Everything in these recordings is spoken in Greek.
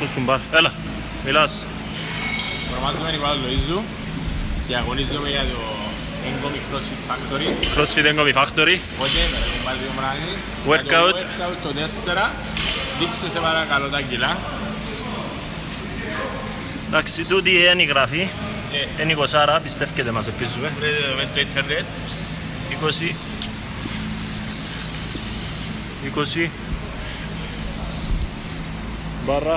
του στον μπαρ. Έλα, μιλάς. Ονομάζομαι Νικόλα Λοΐζου και αγωνίζομαι για το Engomi CrossFit Factory. CrossFit Engomi Factory. Οπότε με τον πάρει δύο πράγμα. Workout. Workout το 4. Δείξε σε παρακαλώ τα κιλά. Εντάξει, τούτη είναι η γραφή. Είναι 20, πιστεύετε μας επίσης. Ε. Με στο ίντερνετ. 20. 20 barra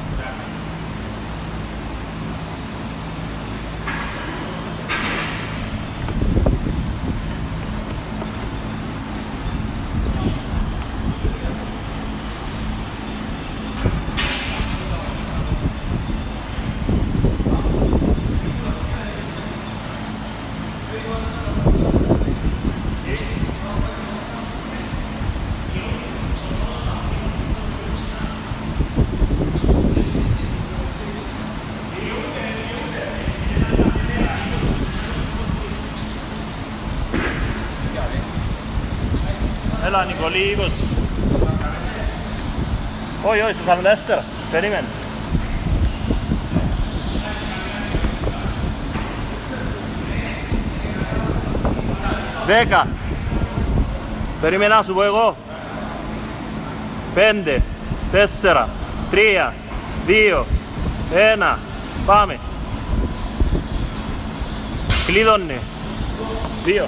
elanikku liigus. oi-oi, Susanne Lesser, Perimen. Deca. Perimen asub, oigo. Pende, tessera, tria, dio, ena, pame. Clidonne, dio.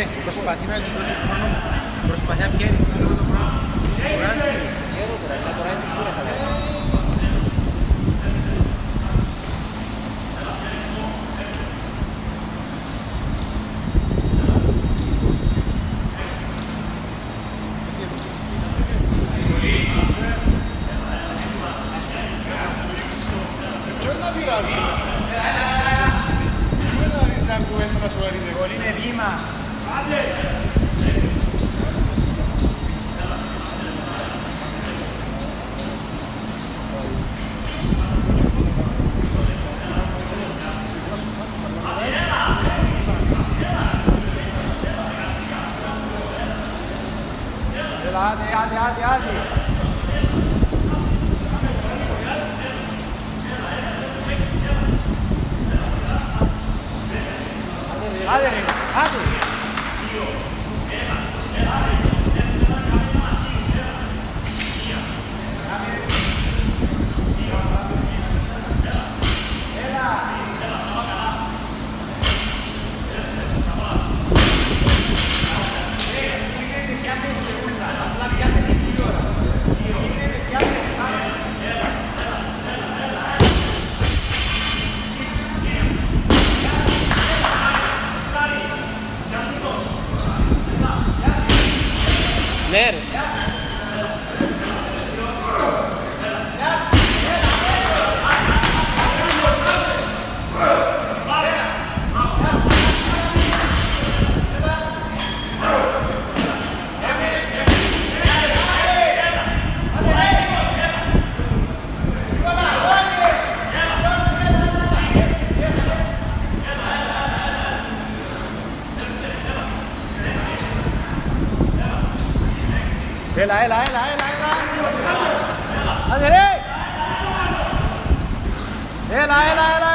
Hombre, pues para ti no hay que Adi, adi, adi, adi. Allez, allez 来来来来啦！好，兄来来来来！